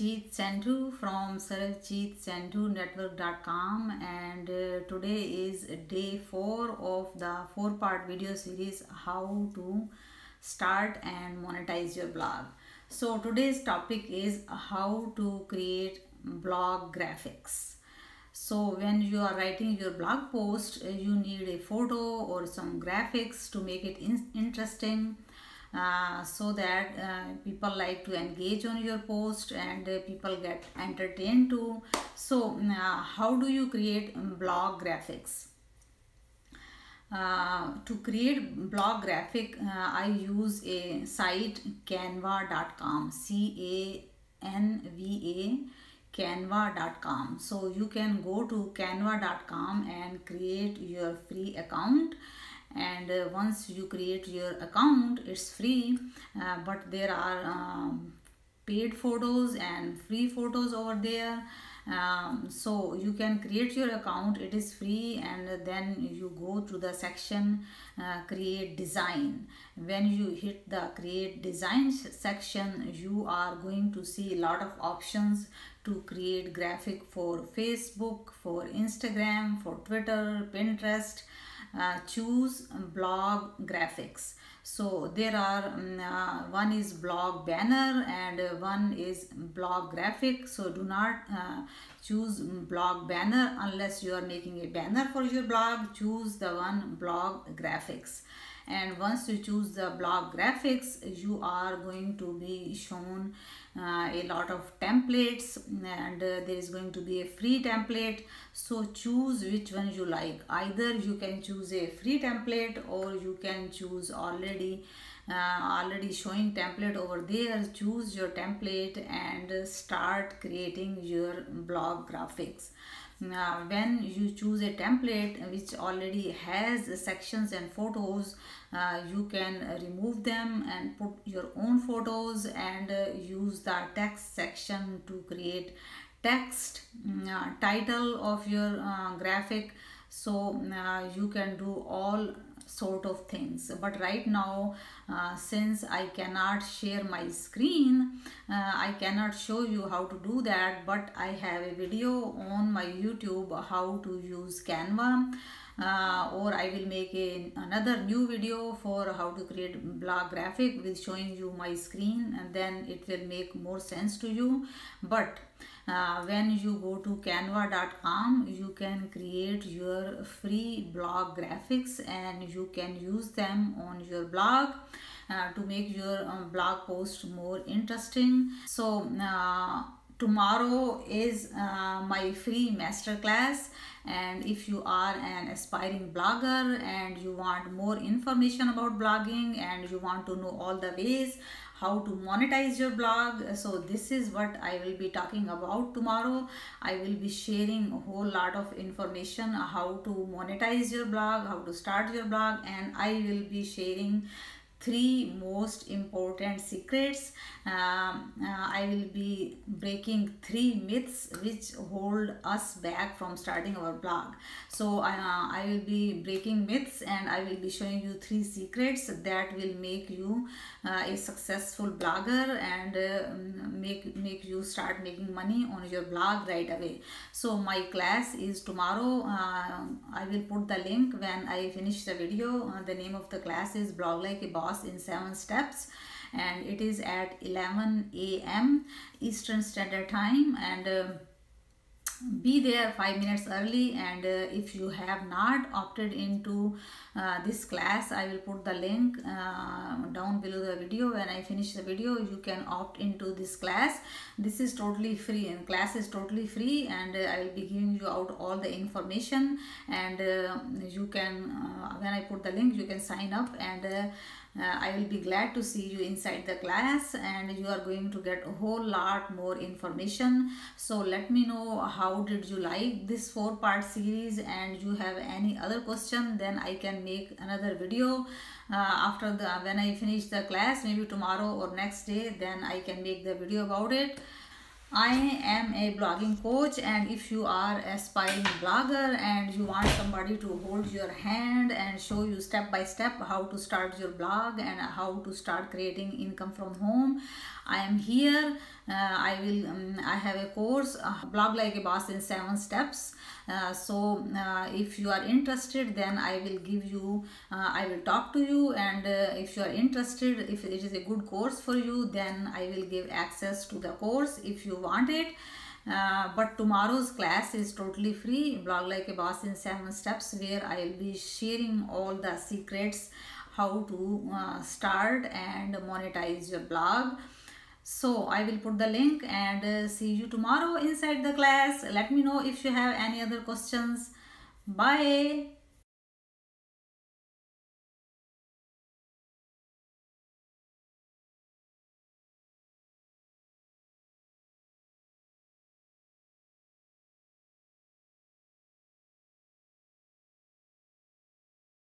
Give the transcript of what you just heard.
Sarabjit Sandhu from sarabjitsandhunetwork.com and uh, today is day 4 of the 4 part video series how to start and monetize your blog. So today's topic is how to create blog graphics. So when you are writing your blog post, you need a photo or some graphics to make it in- interesting uh, so that uh, people like to engage on your post and uh, people get entertained too. So uh, how do you create blog graphics? Uh, to create blog graphic i use a site canva.com c a n v a canva.com so you can go to canva.com and create your free account and uh, once you create your account it's free uh, but there are um, paid photos and free photos over there. Um, so you can create your account it is free and then you go to the section uh, create design. When you hit the create design section you are going to see a lot of options to create graphic for facebook for instagram for twitter pinterest uh, choose blog graphics. So there are um, uh, one is blog banner and one is blog graphic. So do not uh, choose blog banner unless you are making a banner for your blog. Choose the one blog graphics and once you choose the blog graphics you are going to be shown uh, a lot of templates and uh, there is going to be a free template. So choose which one you like. Either you can choose a free template or you can choose already uh, already showing template over there. Choose your template and start creating your blog graphics. Uh, when you choose a template which already has sections and photos uh, you can remove them and put your own photos and uh, use the text section to create text uh, title of your uh, graphic. So uh, you can do all sort of things. But right now uh, since I cannot share my screen uh, I cannot show you how to do that but I have a video on my YouTube how to use Canva uh, or I will make a, another new video for how to create blog graphic with showing you my screen and then it will make more sense to you. But uh, when you go to canva.com you can create your free blog graphics and you can use them on your blog uh, to make your um, blog post more interesting. So uh, tomorrow is uh, my free masterclass. And if you are an aspiring blogger and you want more information about blogging and you want to know all the ways how to monetize your blog so this is what i will be talking about tomorrow. I will be sharing a whole lot of information how to monetize your blog how to start your blog and i will be sharing three most important secrets. Um, uh, I will be breaking three myths which hold us back from starting our blog. So uh, I will be breaking myths and I will be showing you three secrets that will make you uh, a successful blogger and uh, make make you start making money on your blog right away. So my class is tomorrow. Uh, I will put the link when I finish the video. Uh, the name of the class is Blog Like a Boss in 7 steps and it is at 11 a.m. Eastern Standard Time and uh, be there five minutes early and uh, if you have not opted into uh, this class i will put the link uh, down below the video when i finish the video you can opt into this class this is totally free and class is totally free and uh, i will be giving you out all the information and uh, you can uh, when i put the link you can sign up and uh, I will be glad to see you inside the class and you are going to get a whole lot more information. So let me know how did you like this four part series and you have any other question then I can make another video uh, after the when I finish the class maybe tomorrow or next day then I can make the video about it. I am a blogging coach and if you are aspiring blogger and you want somebody to hold your hand and show you step by step how to start your blog and how to start creating income from home I am here. Uh, I will. Um, I have a course, uh, blog like a boss in seven steps. Uh, so uh, if you are interested, then I will give you. Uh, I will talk to you, and uh, if you are interested, if it is a good course for you, then I will give access to the course if you want it. Uh, but tomorrow's class is totally free blog like a boss in seven steps where i will be sharing all the secrets how to start and monetize your blog so i will put the link and uh, see you tomorrow inside the class. Let me know if you have any other questions. Bye